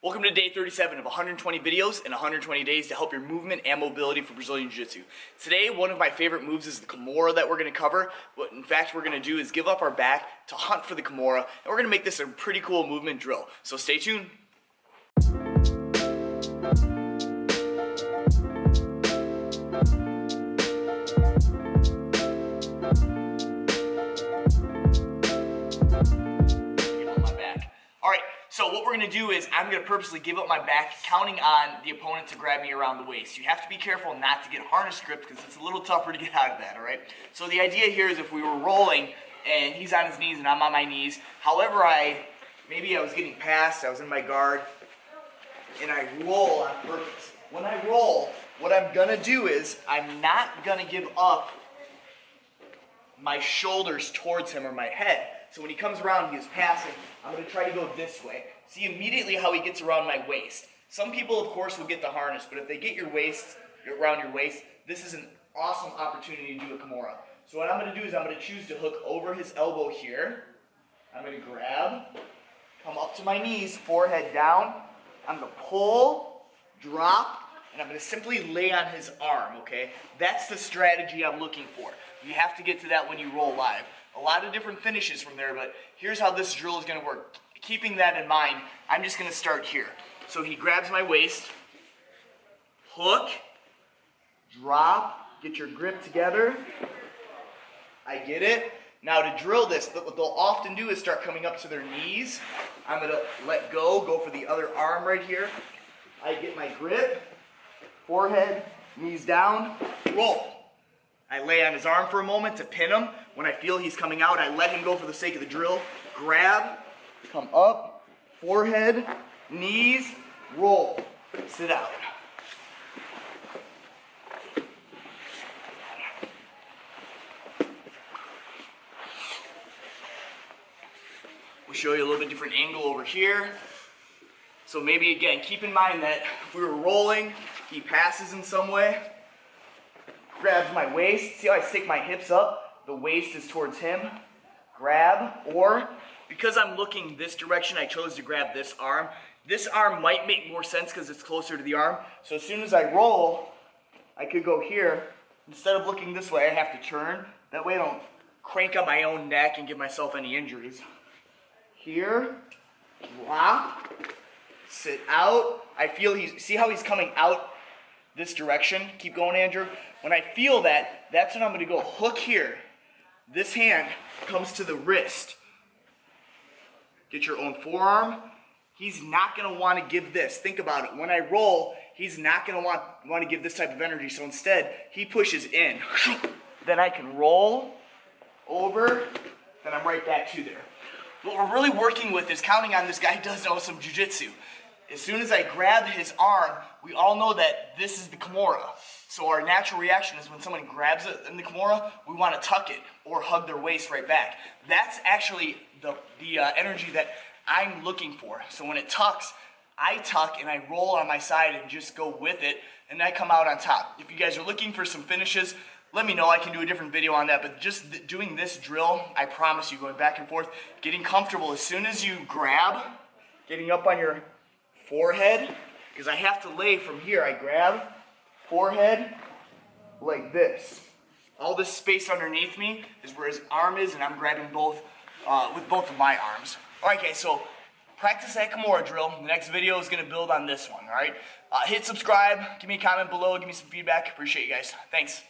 Welcome to day 37 of 120 videos in 120 days to help your movement and mobility for Brazilian Jiu-Jitsu. Today, one of my favorite moves is the Kimura that we're going to cover. What in fact we're going to do is give up our back to hunt for the Kimura, and we're going to make this a pretty cool movement drill. So stay tuned. We're gonna do is I'm gonna purposely give up my back, counting on the opponent to grab me around the waist. You have to be careful not to get harness gripped because it's a little tougher to get out of that, all right? So the idea here is if we were rolling and he's on his knees and I'm on my knees, however I, maybe I was getting passed, I was in my guard, and I roll on purpose. When I roll, what I'm gonna do is I'm not gonna give up my shoulders towards him or my head. So when he comes around, he is passing. I'm going to try to go this way. See immediately how he gets around my waist. Some people, of course, will get the harness, but if they get your waist around your waist, this is an awesome opportunity to do a Kimura. So what I'm going to do is I'm going to choose to hook over his elbow here. I'm going to grab, come up to my knees, forehead down. I'm going to pull, drop, and I'm to simply lay on his arm, okay? That's the strategy I'm looking for. You have to get to that when you roll live. A lot of different finishes from there, but here's how this drill is going to work. Keeping that in mind, I'm just going to start here. So he grabs my waist, hook, drop, get your grip together. I get it. Now to drill this, what they'll often do is start coming up to their knees. I'm to let go, go for the other arm right here. I get my grip, forehead, knees down, roll. I lay on his arm for a moment to pin him. When I feel he's coming out, I let him go for the sake of the drill. Grab, come up, forehead, knees, roll. Sit out. We'll show you a little bit different angle over here. So maybe again, keep in mind that if we were rolling, he passes in some way, grabs my waist. See how I stick my hips up? The waist is towards him. Grab, or because I'm looking this direction, I chose to grab this arm. This arm might make more sense because it's closer to the arm. So as soon as I roll, I could go here. Instead of looking this way, I have to turn. That way I don't crank up my own neck and give myself any injuries. Here, drop, sit out. I feel he's, see how he's coming out this direction? Keep going, Andrew. When I feel that, that's when I'm gonna go hook here. This hand comes to the wrist. Get your own forearm. He's not gonna wanna give this. Think about it. When I roll, he's not gonna want, want to give this type of energy. So instead, he pushes in. then I can roll over, then I'm right back to there. What we're really working with is counting on this guy does know some jujitsu as soon as I grab his arm, we all know that this is the Kimura. So our natural reaction is when someone grabs it in the Kimura, we want to tuck it or hug their waist right back. That's actually the, the uh, energy that I'm looking for. So when it tucks, I tuck and I roll on my side and just go with it and I come out on top. If you guys are looking for some finishes, let me know. I can do a different video on that. But just th doing this drill, I promise you, going back and forth, getting comfortable as soon as you grab, getting up on your forehead, because I have to lay from here. I grab forehead like this. All this space underneath me is where his arm is, and I'm grabbing both uh, with both of my arms. All right, okay, so practice that Kimura drill. The next video is going to build on this one, all right? Uh, hit subscribe, give me a comment below, give me some feedback. Appreciate you guys. Thanks.